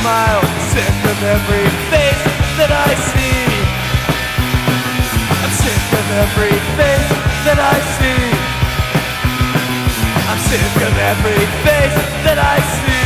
smile Sick of every face that I see. I'm sick of every face that I see. I'm sick of every face that I see.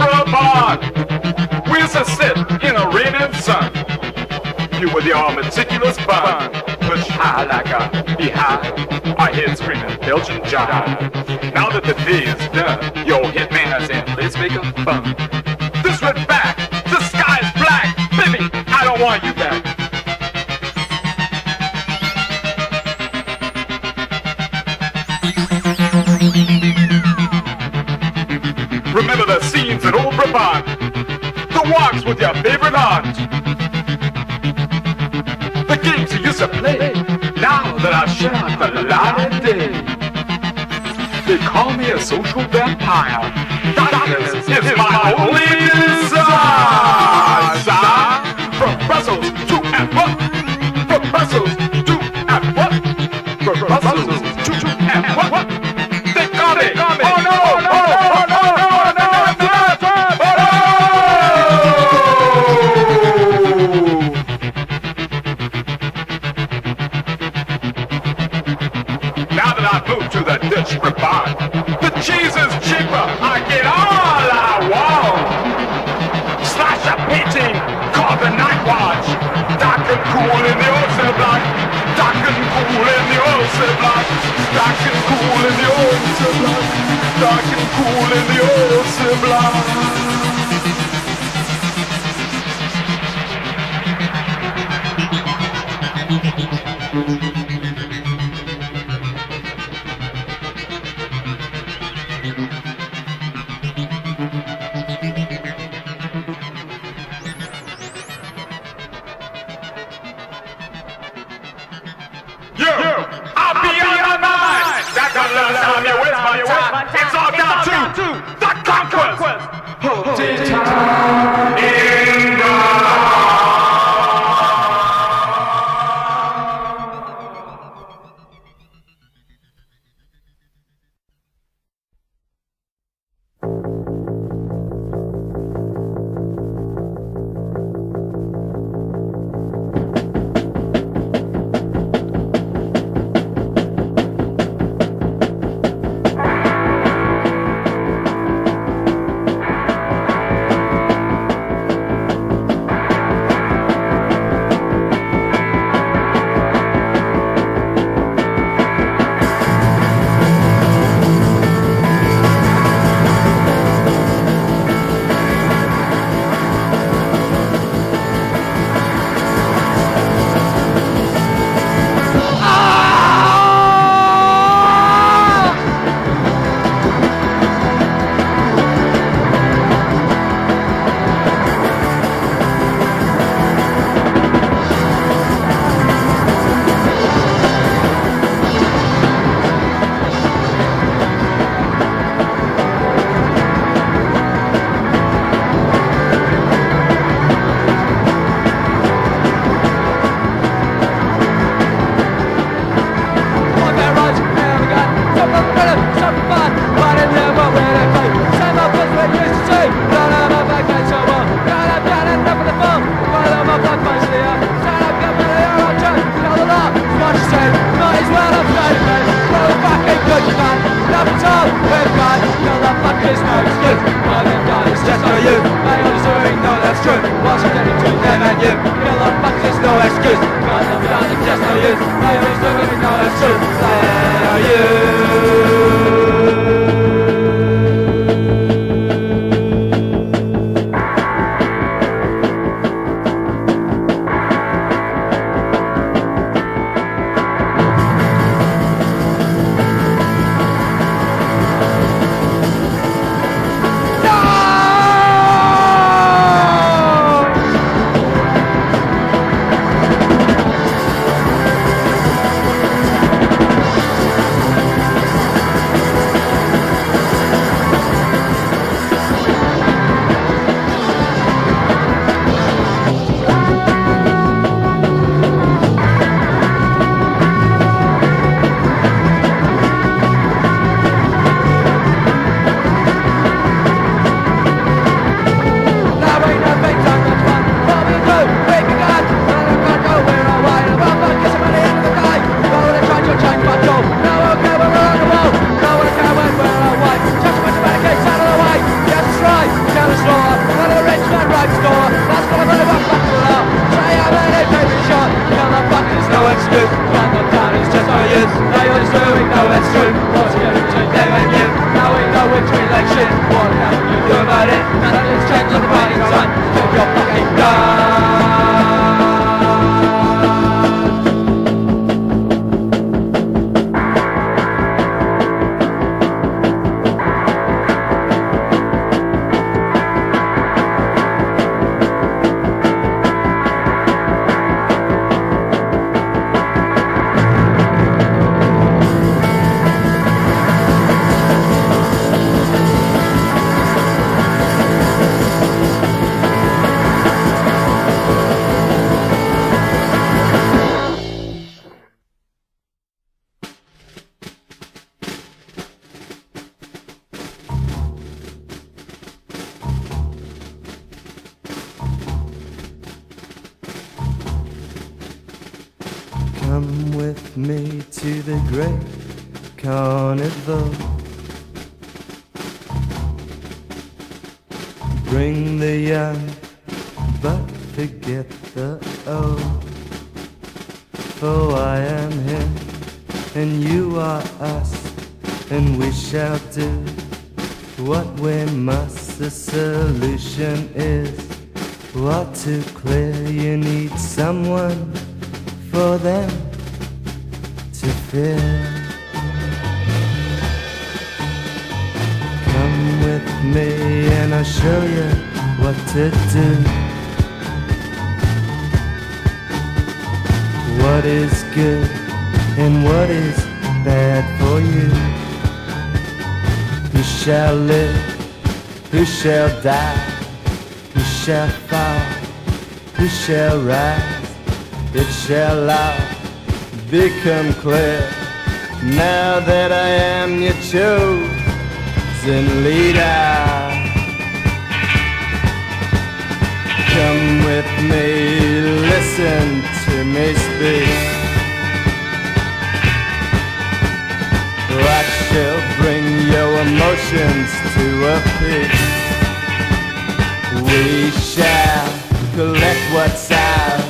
we're a sit in a radiant sun? You with your meticulous fun, push high like a beehive. I hear screaming Belgian jive. Now that the day is done, your hitman has in. Let's make a fun. This went back. The sky's black. Baby, I don't want you back. Remember the scenes at Old Brabant, the walks with your favorite aunt, the games you used to play. Now that I've shot the light of day, they call me a social vampire. Darkness is my only desire. black, dark and cool in the ocean black, dark and cool in the old black. Sverige what we must. The solution is what to clear. You need someone for them to fear. Come with me and I'll show you what to do. What is good and what is bad for you. Shall live? Who shall die? Who shall fall? Who shall rise? it shall all become clear now that I am your chosen leader. Come with me, listen to me speak. I shall bring your emotions to a peak. We shall collect what's ours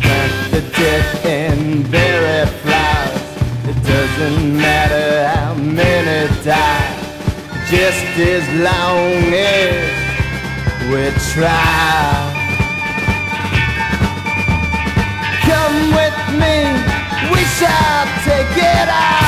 plant the dead and bury flowers. It doesn't matter how many die, just as long as we try. Come with me, we shall take it out.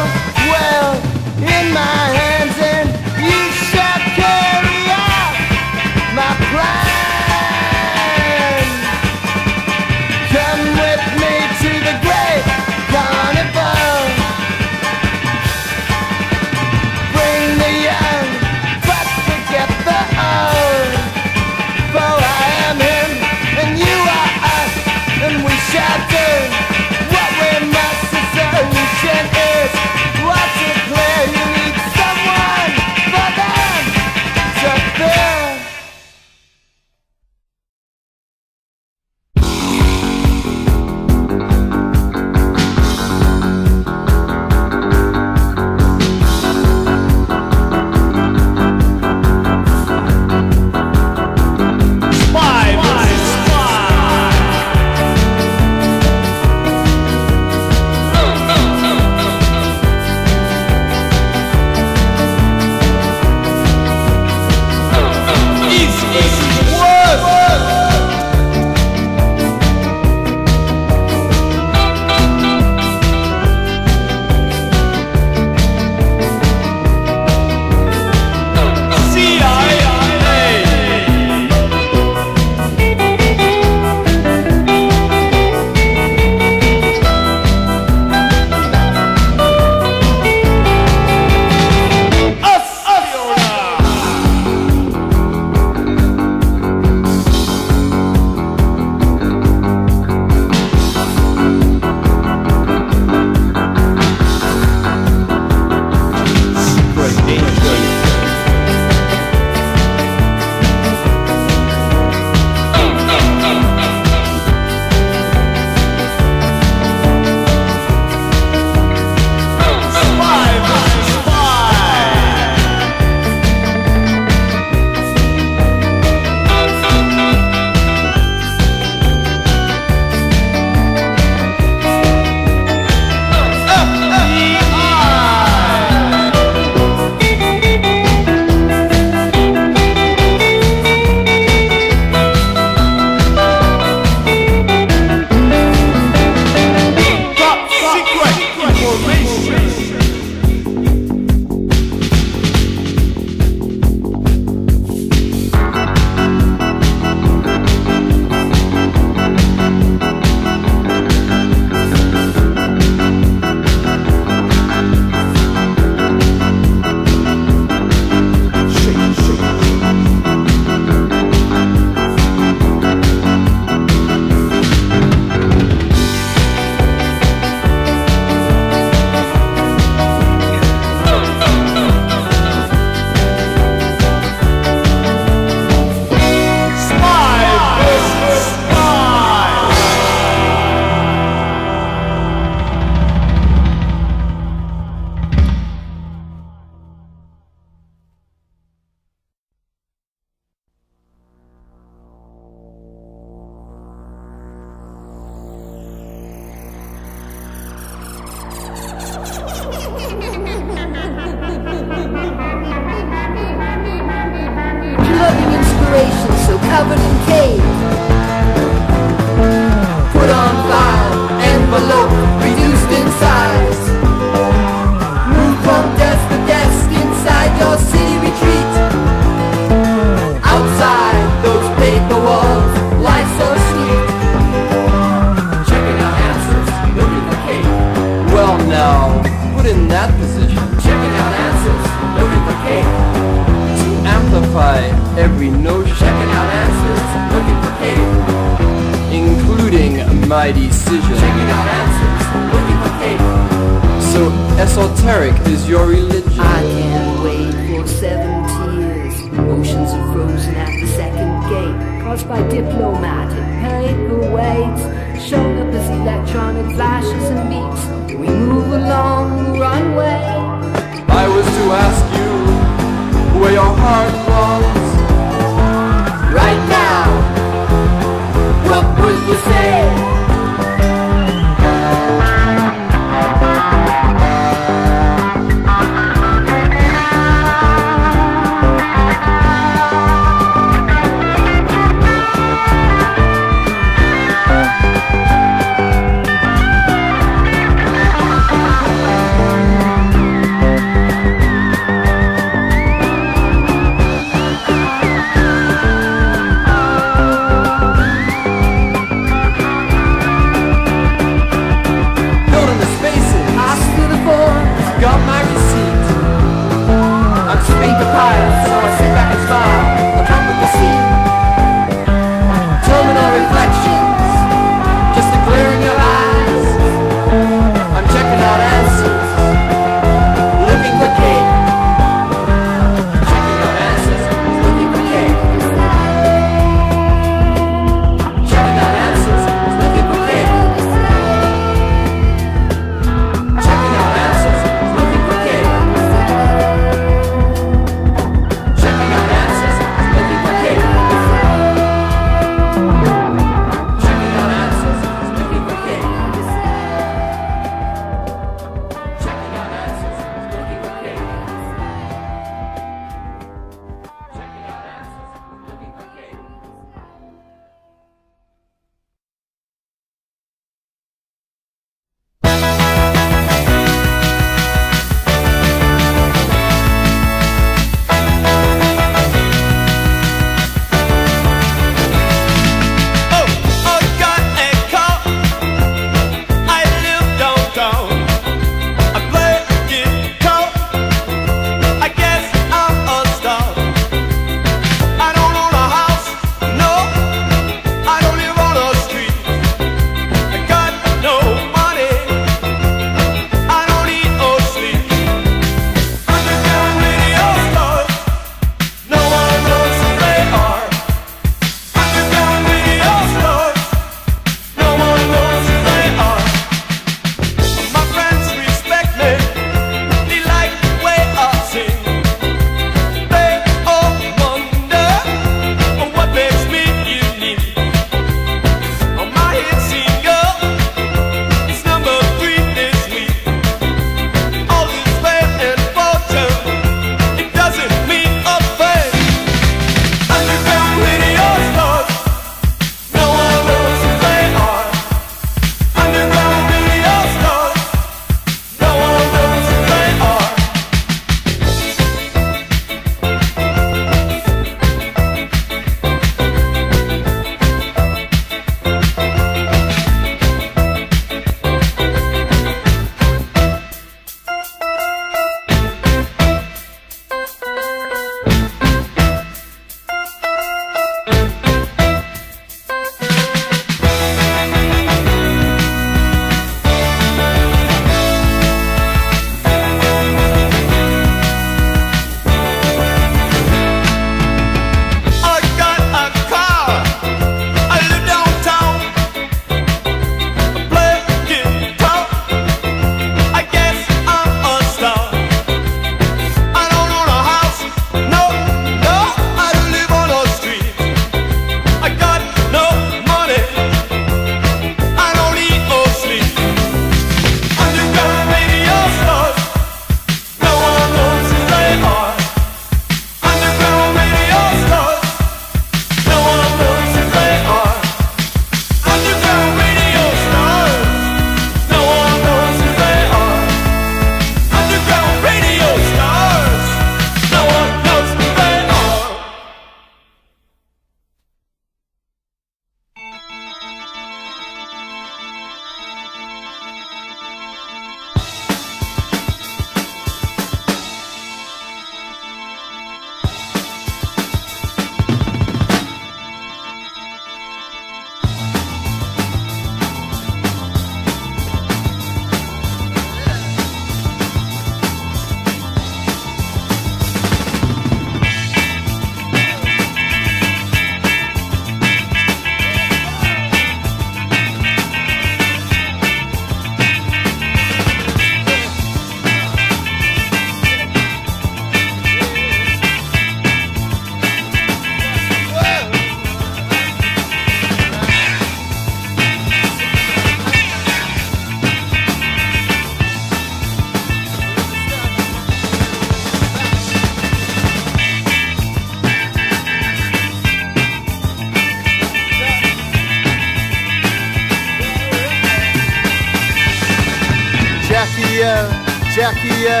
Jackie O, Jackie O.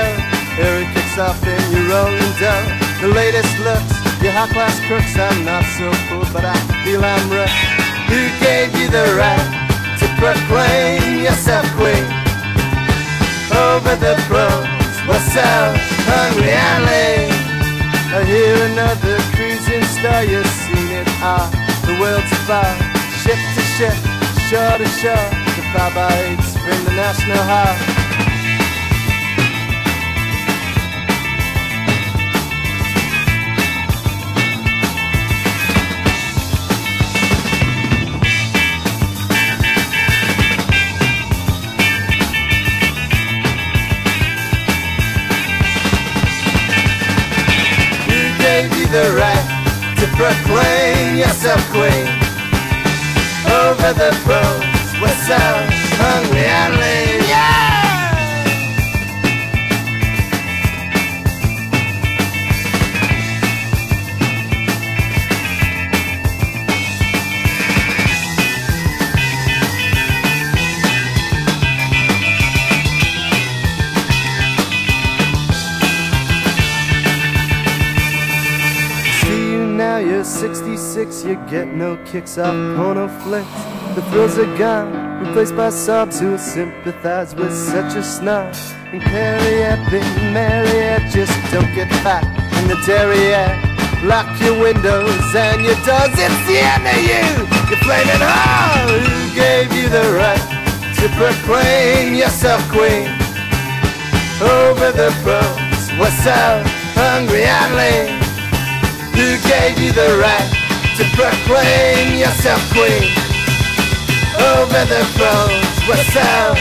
Eric kicks off in your rolling dough. The latest looks, your high class crooks. I'm not so cool, but I feel I'm right. Who gave you the right to proclaim yourself queen? Over the pros, what's so hungry and? I hear another cruising star, you've seen it all. The world's about ship to ship, shore to shore. The fly by eights from the National Hall. The right to proclaim yourself queen? Over the pros, we're so hungry and lean. 66, you get no kicks off porno flicks. The thrills are gone, replaced by sobs who sympathize with such a snob. And Perrier, Big Marriott, just don't get back in the derriere. Lock your windows and your doors, it's the end of you. You're flaming hard. Who gave you the right to proclaim yourself queen? Over the pros, we're so hungry and lean. Who gave you the right to proclaim yourself queen? Over the pros, we're so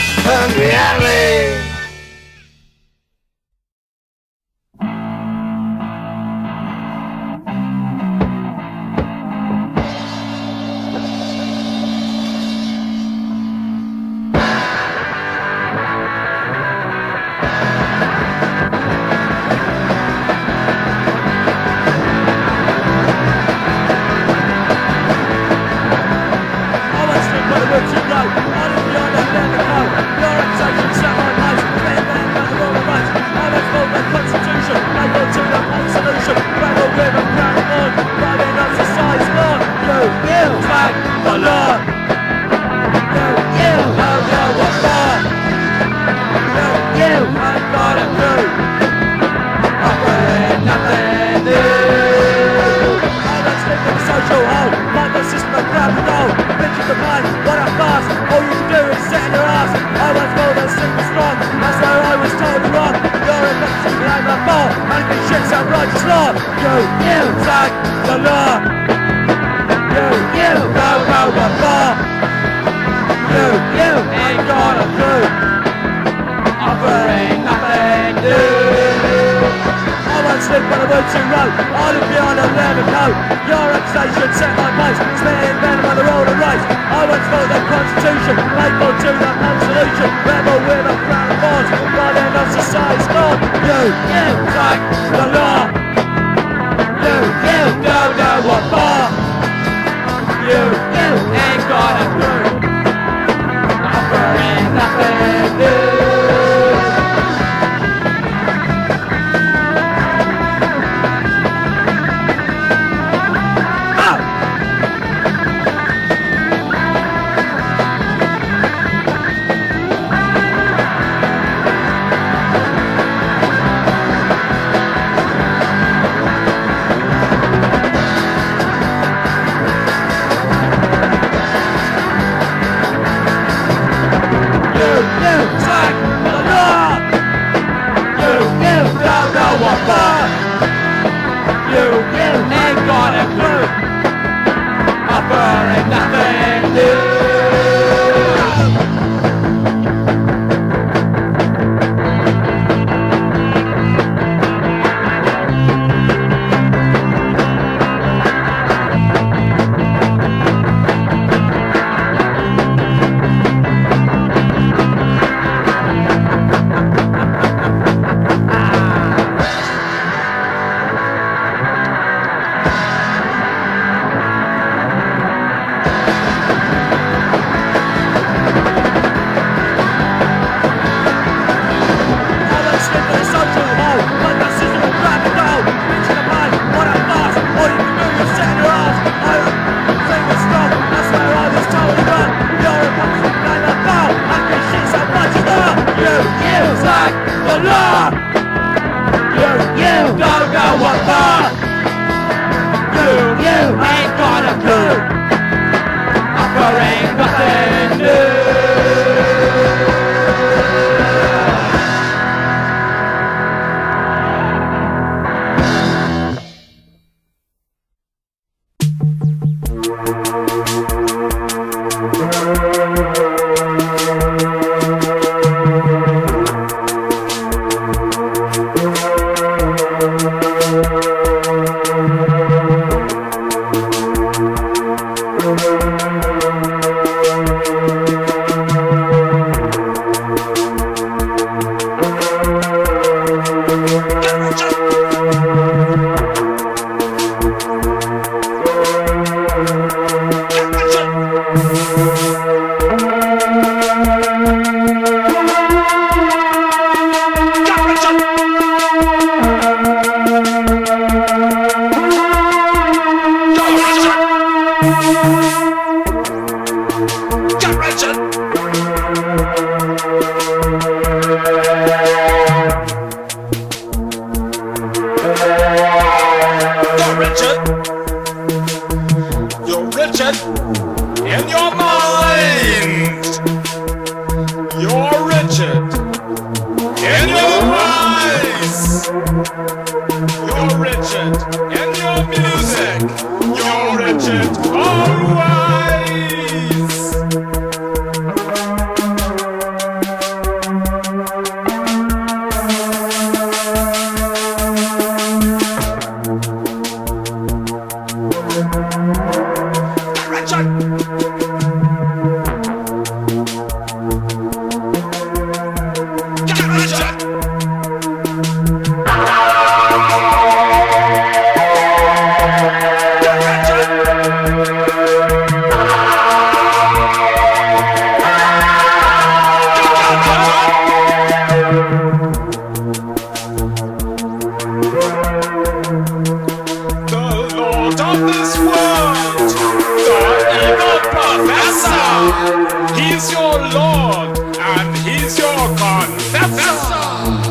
Lord and he's your confessor.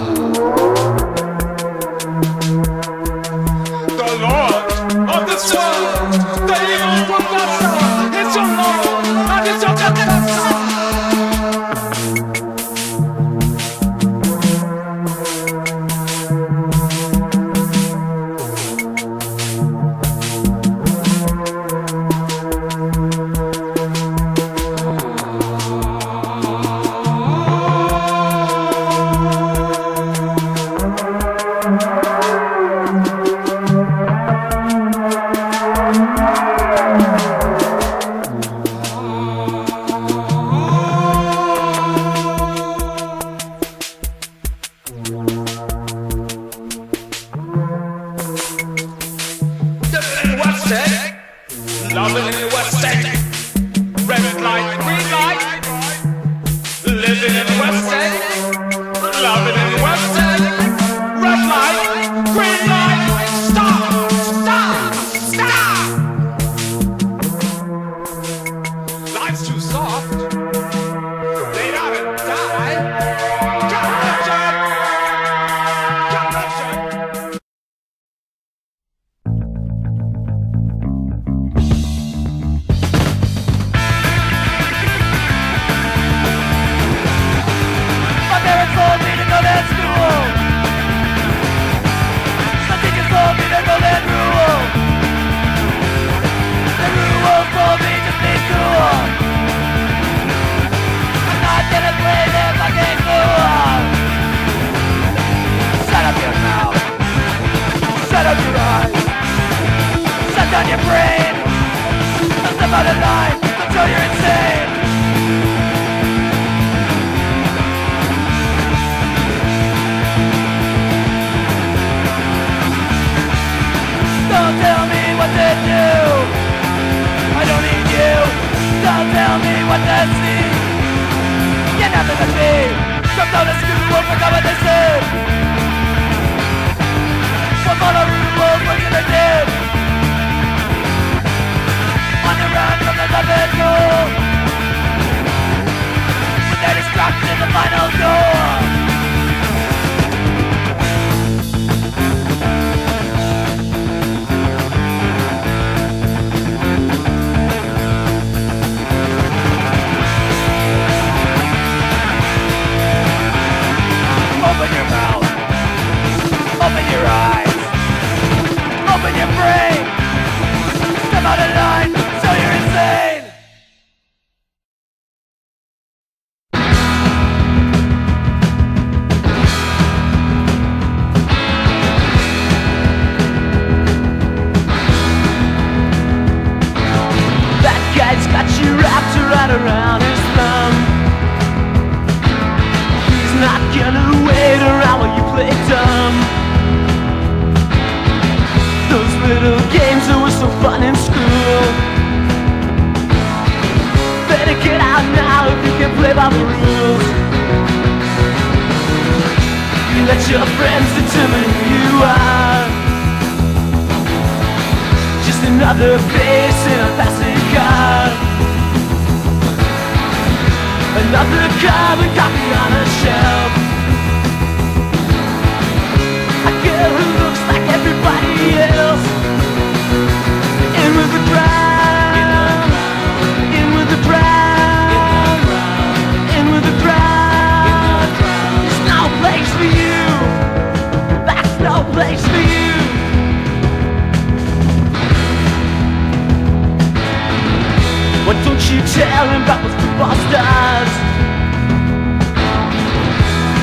About those football stars?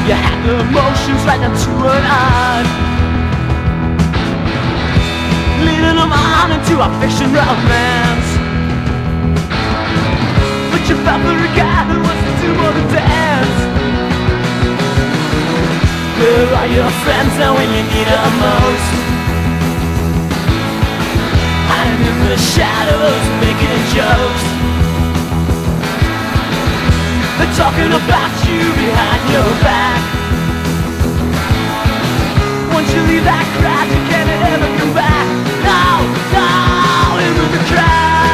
You have the emotions right down to an art Leading them on into a fiction romance But you fell for a guy who wants to do more than dance Where are your friends now when you need them most? I'm in the shadows making jokes talking about you behind your back. Once you leave that crowd, you can't ever come back. No, no, into the crowd.